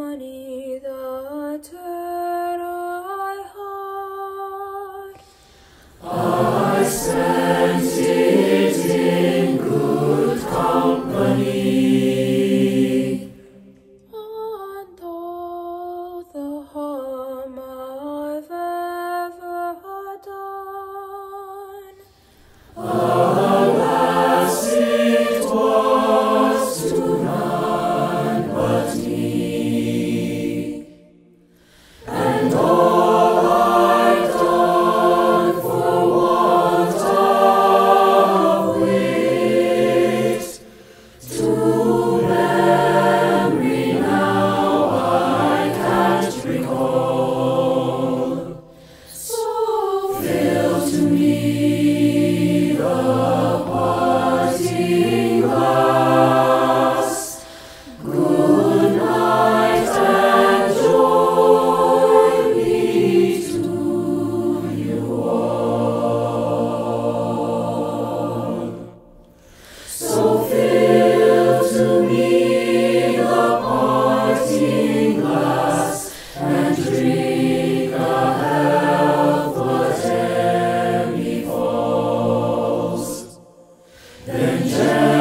money, the Angel.